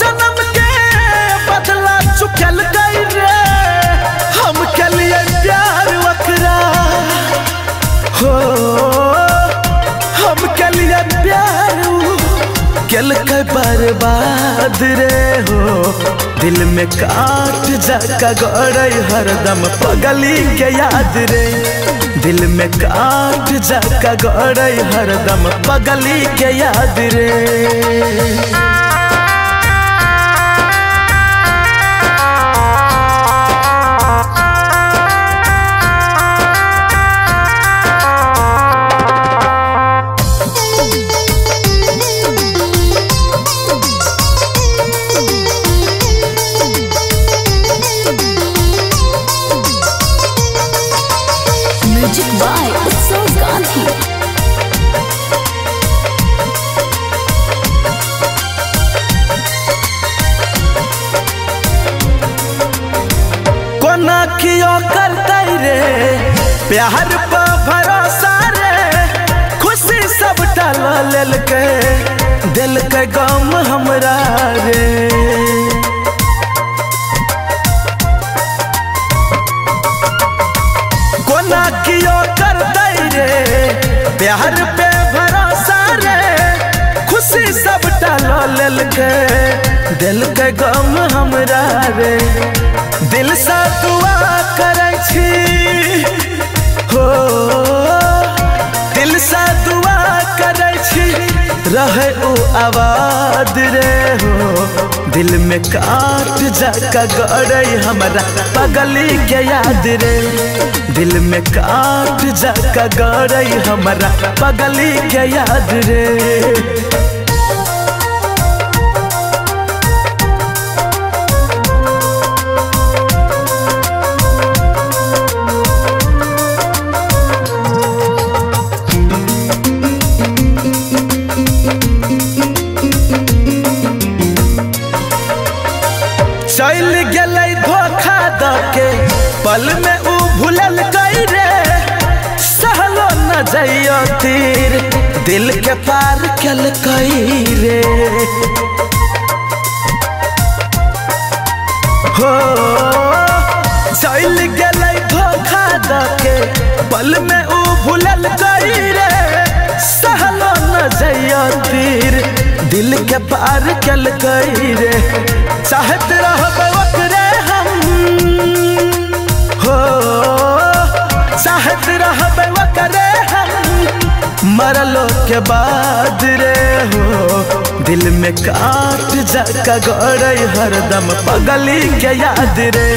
जन्म के रे। हम प्यार प्यार बर्बाद रे हो। दिल में काट जाका गड़ई हरदम पगली के याद रे। दिल में काट जाका गड़ई हरदम पगली के याद रे। म्यूज़िक बाय उत्सव गांधी करते रे? प्यार पर भरोसा रे। खुशी सब टाल लेल के दिल के गम हमरा रे। कियो करते रे। प्यार पे भरोसा रे। खुशी सब लेल के। दिल के गम हमरा रे। दिल से दुआ करै दिल से दुआ करै रहे ओ आवाज़ रे, हो। दिल में काट जा गड़ई हमारा। पगली के याद रे? दिल में काट जा गड़ई हमारा। पगली के याद रे? चल गेलै धोखा दके, पल में ऊ भूलल गई रे। सहलो न जइयो तीर, दिल के पार कल कई रे। हो, चल गेलै धोखा दके, पल में ऊ भूलल गई रे। सहलो न जइयो तीर, दिल के पार कल कई रे। चाहत रहब ओकरे हम। हो चाहत रहब ओकरे हम। मरलो के बाद रे हो। दिल में काट जका गड़ई हरदम पगली के याद रे।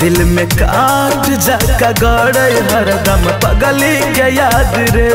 दिल में काट जका गड़ई हरदम पगली के याद रे।